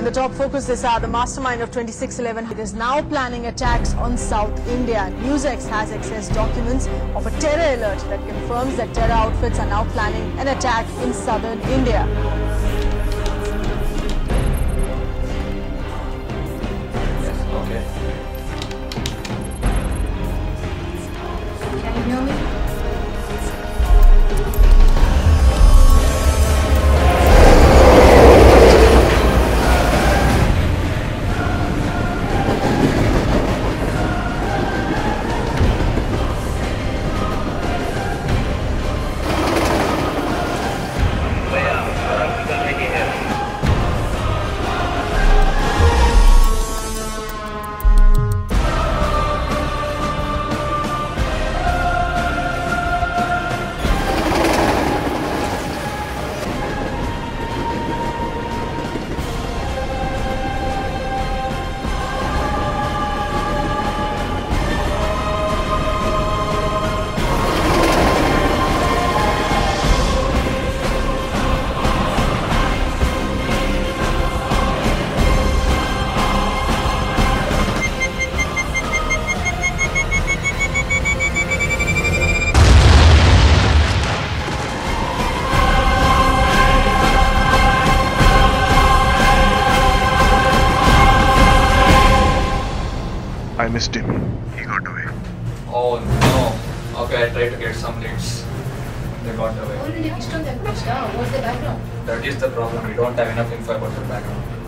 In the top focus this hour, the mastermind of 2611 is now planning attacks on South India. NewsX has accessed documents of a terror alert that confirms that terror outfits are now planning an attack in southern India. Yes, Okay. missed him. He got away. Oh no. Okay, I tried to get some leads. They got away. Already missed on that. What's the background? That is the problem. We don't have enough info about the background.